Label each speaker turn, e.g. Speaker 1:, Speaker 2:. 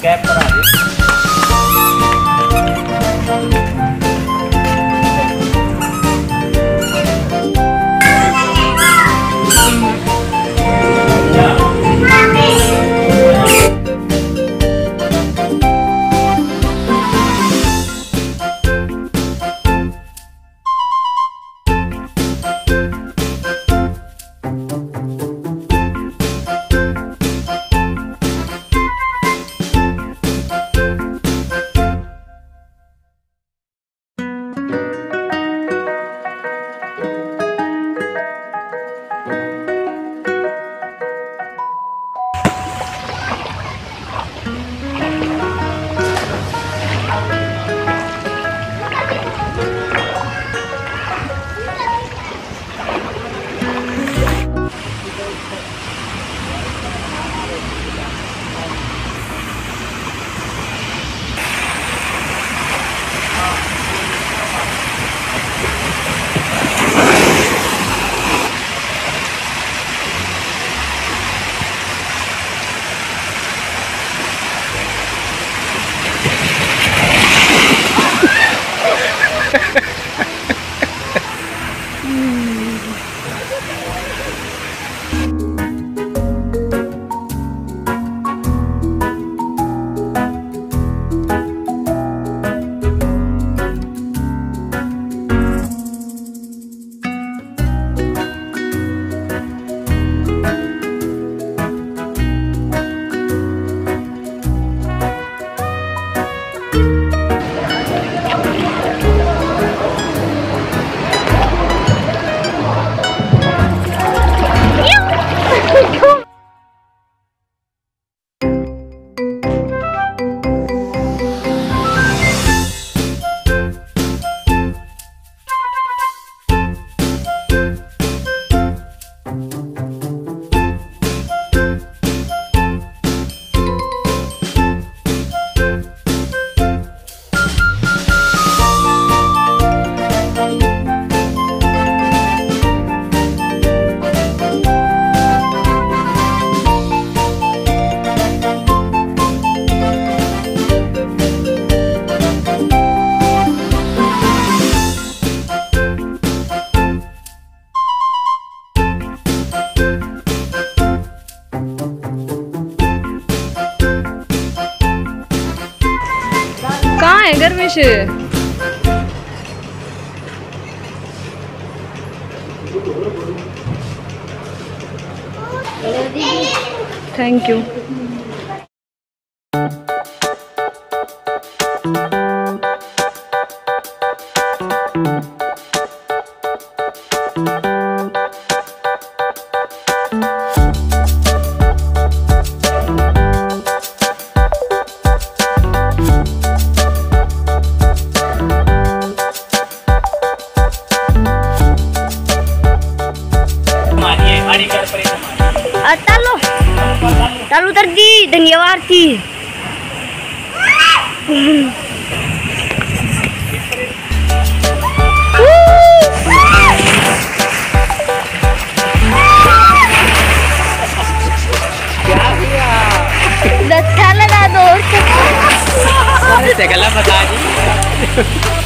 Speaker 1: 盖。my god! है गर्मी से। Thank you
Speaker 2: Talo tadi Daniawarti. अच्छा लगा दोस्त
Speaker 3: से गला बता दी